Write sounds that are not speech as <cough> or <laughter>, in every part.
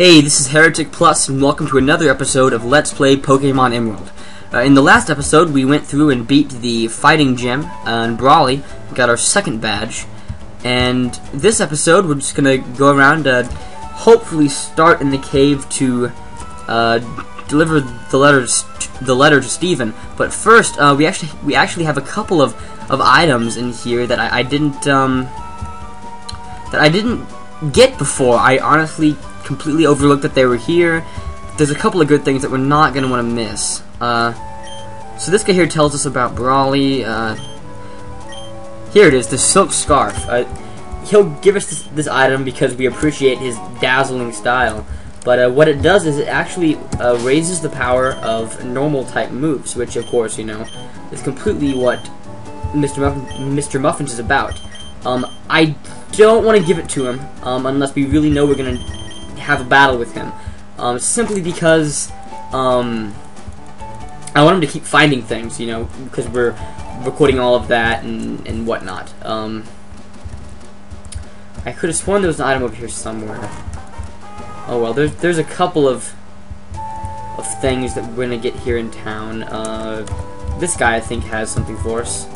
Hey, this is Heretic Plus, and welcome to another episode of Let's Play Pokemon Emerald. Uh, in the last episode, we went through and beat the Fighting Gym uh, in Brawly, got our second badge, and this episode, we're just gonna go around, uh, hopefully start in the cave to uh, deliver the letters, the letter to Steven. But first, uh, we actually we actually have a couple of, of items in here that I, I didn't um, that I didn't get before. I honestly completely overlooked that they were here. There's a couple of good things that we're not going to want to miss. Uh, so this guy here tells us about Brawly. Uh, here it is, the Silk Scarf. Uh, he'll give us this, this, item because we appreciate his dazzling style. But uh, what it does is it actually uh, raises the power of normal type moves, which of course, you know, is completely what Mr. Mr. Muffins is about. Um, I don't want to give it to him um, unless we really know we're going to have a battle with him. Um, simply because um, I want him to keep finding things, you know, because we're recording all of that and, and whatnot. Um, I could have sworn there was an item over here somewhere. Oh well, there's there's a couple of of things that we're gonna get here in town. Uh, this guy I think has something for us.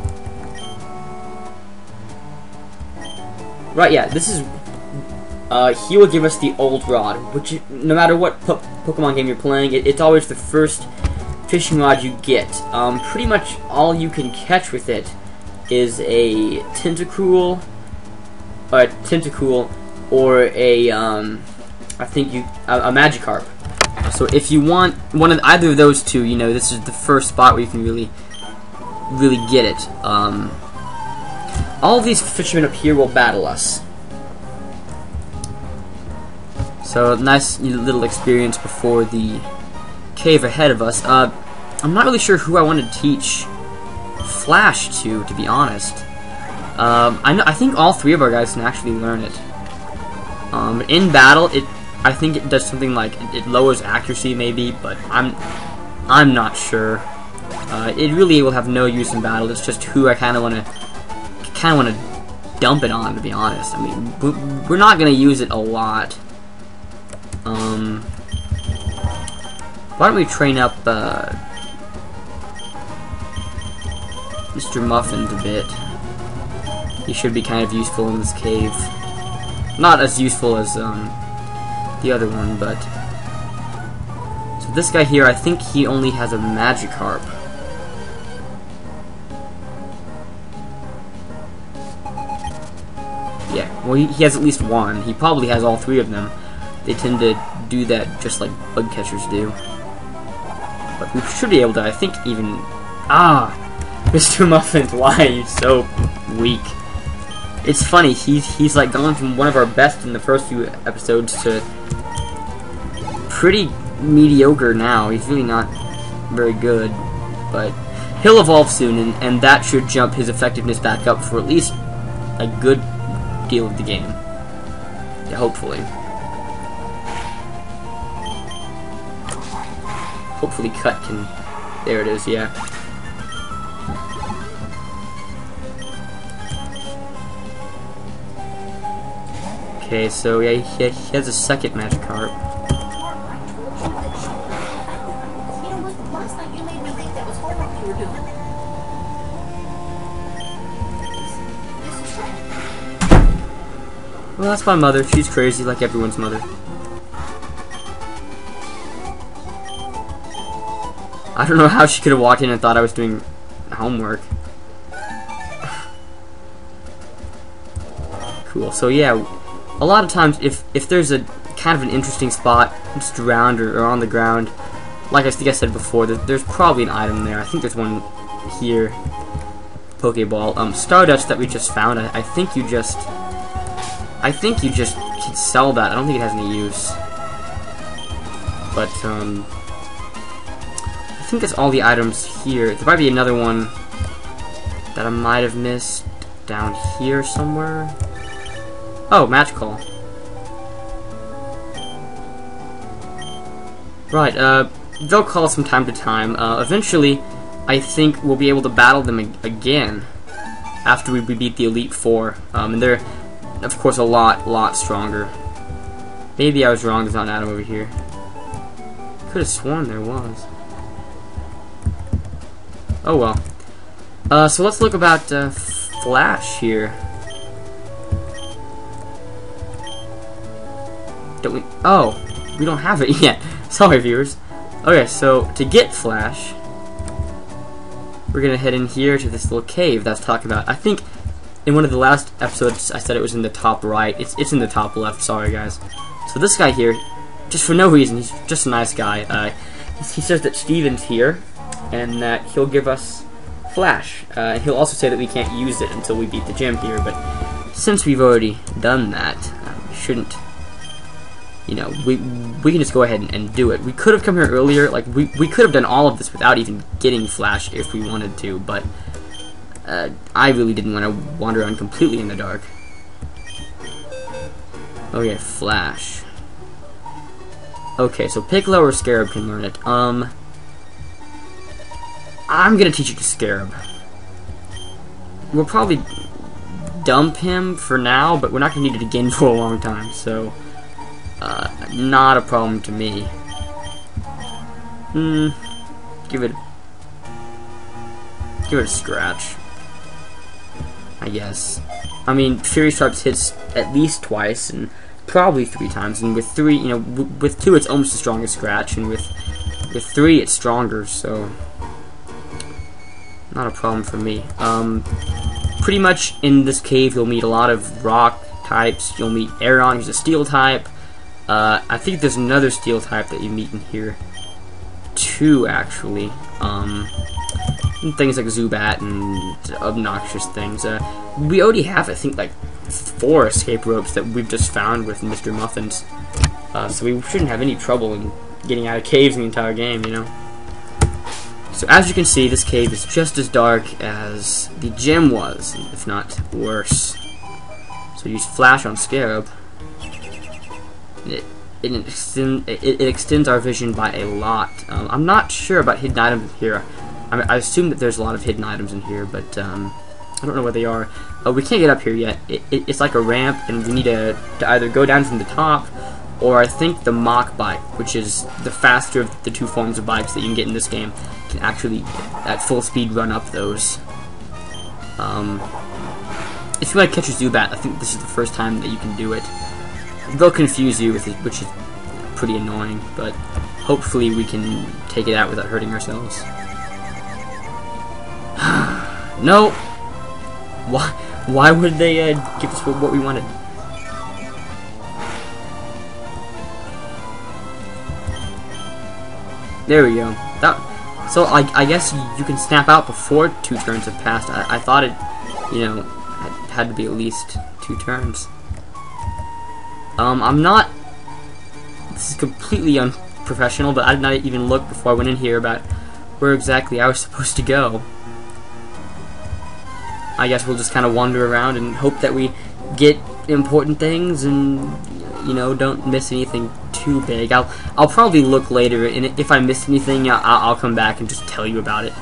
Right, yeah, this is uh, he will give us the old rod, which no matter what po Pokemon game you're playing, it, it's always the first fishing rod you get. Um, pretty much all you can catch with it is a Tentacool, or a Tentacool, or a um, I think you a, a Magikarp. So if you want one of either of those two, you know this is the first spot where you can really, really get it. Um, all these fishermen up here will battle us. So nice little experience before the cave ahead of us. Uh, I'm not really sure who I want to teach Flash to, to be honest. Um, I, know, I think all three of our guys can actually learn it. Um, in battle, it I think it does something like it lowers accuracy maybe, but I'm I'm not sure. Uh, it really will have no use in battle. It's just who I kind of want to kind of want to dump it on, to be honest. I mean, we're not going to use it a lot. Um, why don't we train up uh, Mr. Muffins a bit? He should be kind of useful in this cave. Not as useful as um, the other one, but... So this guy here, I think he only has a Magikarp. Yeah, well he, he has at least one. He probably has all three of them they tend to do that just like bug catchers do. But we should be able to, I think, even... Ah! <laughs> Mr. Muffins, why are you so weak? It's funny, he's, he's like gone from one of our best in the first few episodes to pretty mediocre now. He's really not very good, but he'll evolve soon, and, and that should jump his effectiveness back up for at least a good deal of the game. Hopefully. Hopefully cut can... There it is, yeah. Okay, so yeah, he, has a second Magikarp. Well, that's my mother. She's crazy, like everyone's mother. I don't know how she could have walked in and thought I was doing homework. cool. So yeah, a lot of times if if there's a kind of an interesting spot just around or, or on the ground, like I think I said before, there, there's probably an item there. I think there's one here. Pokeball. Um, Stardust that we just found. I, I think you just, I think you just can sell that. I don't think it has any use. But um, think that's all the items here. There might be another one that I might have missed down here somewhere. Oh, Match Call. Right, uh, they'll call us from time to time. Uh, eventually, I think we'll be able to battle them again after we beat the Elite Four. Um, and they're, of course, a lot, lot stronger. Maybe I was wrong, there's not an Adam over here. Could have sworn there was. Oh well. Uh, so let's look about uh, Flash here. Don't we? Oh, we don't have it <laughs> yet. Sorry, viewers. Okay, so to get Flash, we're gonna head in here to this little cave that's talking about. I think in one of the last episodes I said it was in the top right. It's it's in the top left. Sorry, guys. So this guy here, just for no reason, he's just a nice guy. Uh, he says that Steven's here, and that he'll give us Flash. Uh, he'll also say that we can't use it until we beat the gym here, but since we've already done that, uh, we shouldn't you know, we we can just go ahead and, and, do it. We could have come here earlier, like, we, we could have done all of this without even getting Flash if we wanted to, but uh, I really didn't want to wander around completely in the dark. Okay, Flash. Okay, so Piccolo or Scarab can learn it. Um, I'm gonna teach it to Scarab. We'll probably dump him for now, but we're not gonna need it again <laughs> for a long time, so... Uh, not a problem to me. Hmm. Give it. Give it a scratch. I guess. I mean, Fury Swipes hits at least twice and probably three times, and with three, you know, with two, it's almost as strong as scratch, and with with three, it's stronger. So, not a problem for me. Um, pretty much in this cave, you'll meet a lot of rock types. You'll meet Aron, who's a steel type. Uh, I think there's another steel type that you meet in here. Two, actually. Um, things like Zubat and obnoxious things. Uh, we already have, I think, like four escape ropes that we've just found with Mr. Muffins. Uh, so we shouldn't have any trouble in getting out of caves in the entire game, you know? So as you can see, this cave is just as dark as the gym was, if not worse. So use Flash on Scarab it, it, extend, it, it, extends our vision by a lot. Um, I'm not sure about hidden items here. I, mean, I, assume that there's a lot of hidden items in here, but um, I don't know where they are. Uh, we can't get up here yet. it's like a ramp, and we need to, to either go down from the top, or I think the Mach Bike, which is the faster of the two forms of bikes that you can get in this game, can actually, at full speed, run up those. Um, if you to catch a Zubat, I think this is the first time that you can do it they'll confuse you, with it, which is pretty annoying, but hopefully we can take it out without hurting ourselves. <sighs> no! Why, why would they uh, give us what we wanted? There we go. That, so I, I guess you can snap out before two turns have passed. I, I thought it, you know, had to be at least two turns. Um, I'm not... This is completely unprofessional, but I did not even look before I went in here about where exactly I was <laughs> supposed to go. I guess we'll just kind of wander around and hope that we get important things and, you know, don't miss anything too big. I'll I'll probably look later, and if I miss anything, I'll, I'll come back and just tell you about it.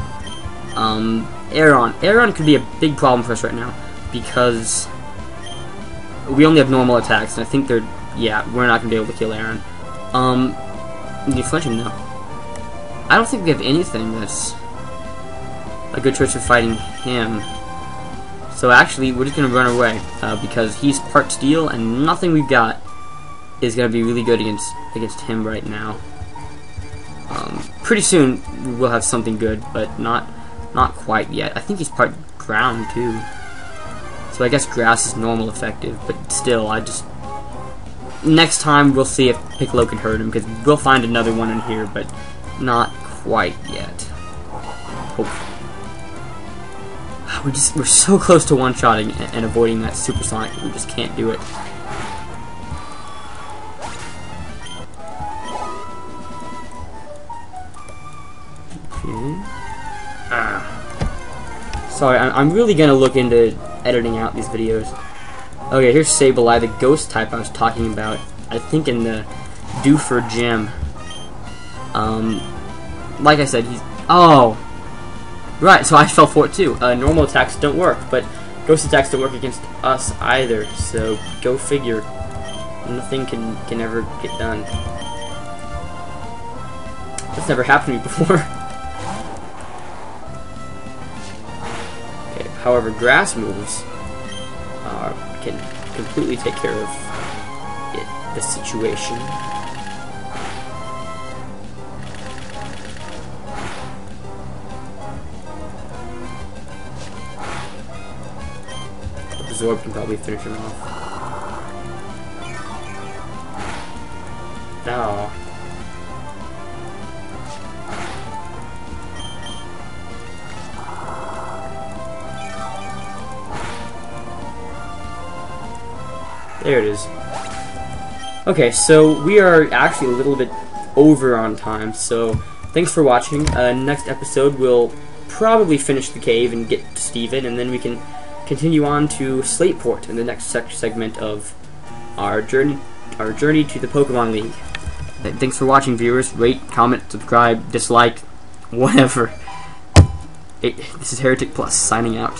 Um, Aron. Aron could be a big problem for us right now, because we only have normal attacks, and I think they're... Yeah, we're not going to be able to kill Aron. Um, you flinch him? No. I don't think we have anything that's a good choice for fighting him. So actually, we're just going to run away, uh, because he's part steel, and nothing we've got is going to be really good against against him right now. Um, pretty soon, we'll have something good, but not not quite yet. I think he's part ground, too. So I guess grass is normal effective, but still, I just... Next time, we'll see if Piccolo can hurt him, because we'll find another one in here, but not quite yet. Hopefully. We just, we're so close to one-shotting and avoiding that supersonic, we just can't do it. Sorry, I'm really gonna look into editing out these videos. Okay, here's Sableye, the ghost type I was talking about. I think in the Dewford gym. Um, like I said, he's... Oh! Right, so I fell for it too. Uh, normal attacks don't work, but ghost attacks don't work against us either, so go figure. Nothing can can ever get done. That's never happened to me before. <laughs> however, grass moves uh, can completely take care of it, the situation. Absorb can probably finish him off. No. There it is. Okay, so we are actually a little bit over on time, so thanks for watching. Uh, next episode, we'll probably finish the cave and get to Steven, and then we can continue on to Slateport in the next segment of our journey, our journey to the Pokemon League. Thanks for watching, viewers. Rate, comment, subscribe, dislike, <laughs> whatever. It, this is Heretic Plus signing out.